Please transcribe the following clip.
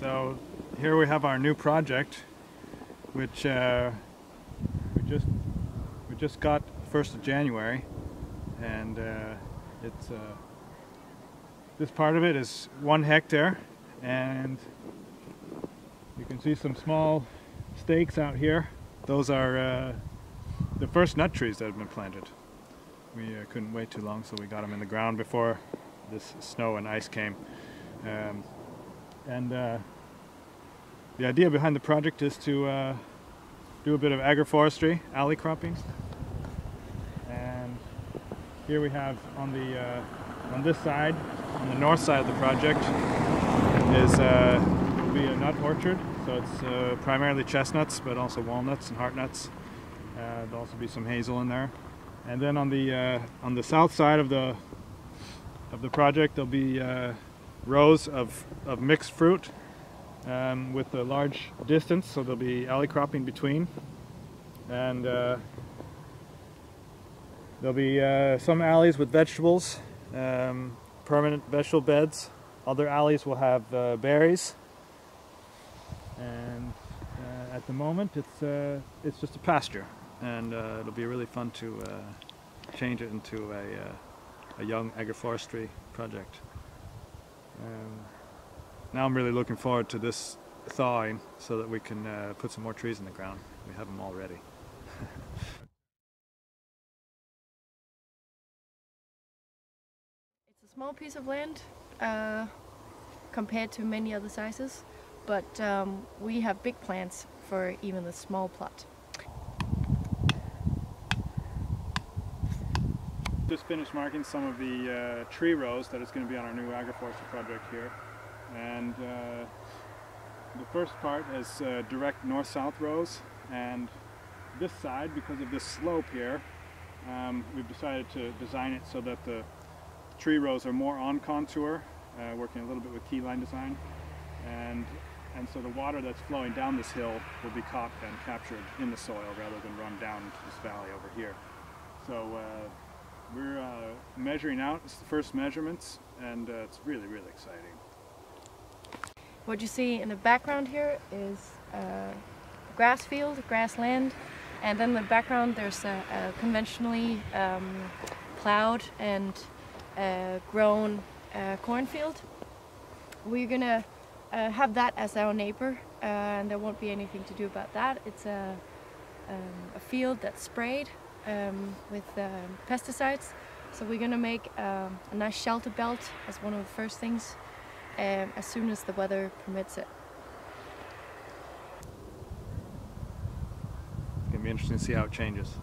So here we have our new project, which uh, we just we just got first of January, and uh, it's uh, this part of it is one hectare, and you can see some small stakes out here. Those are uh, the first nut trees that have been planted. We uh, couldn't wait too long, so we got them in the ground before this snow and ice came. Um, and uh, the idea behind the project is to uh, do a bit of agroforestry, alley cropping. And here we have on the uh, on this side, on the north side of the project, is uh, will be a nut orchard. So it's uh, primarily chestnuts, but also walnuts and heart nuts. Uh, there'll also be some hazel in there. And then on the uh, on the south side of the of the project, there'll be uh, rows of, of mixed fruit um, with a large distance, so there'll be alley cropping between. And uh, there'll be uh, some alleys with vegetables, um, permanent vegetable beds. Other alleys will have uh, berries. And uh, at the moment, it's, uh, it's just a pasture. And uh, it'll be really fun to change it into a, a young agroforestry project. Um, now I'm really looking forward to this thawing so that we can uh, put some more trees in the ground. We have them all ready. it's a small piece of land uh, compared to many other sizes, but um, we have big plans for even the small plot. Just finished marking some of the uh, tree rows that is going to be on our new agroforestry project here. And uh, the first part is uh, direct north-south rows and this side, because of this slope here, um, we've decided to design it so that the tree rows are more on contour, uh, working a little bit with keyline design. And, and so the water that's flowing down this hill will be caught and captured in the soil rather than run down into this valley over here. So uh, we're uh, measuring out, it's the first measurements, and uh, it's really, really exciting. What you see in the background here is a grass field, grassland, and then in the background there's a, a conventionally um, plowed and uh, grown uh, cornfield. We're gonna uh, have that as our neighbor, uh, and there won't be anything to do about that. It's a, um, a field that's sprayed um, with uh, pesticides. So we're gonna make um, a nice shelter belt as one of the first things um, as soon as the weather permits it. It's gonna be interesting to see how it changes.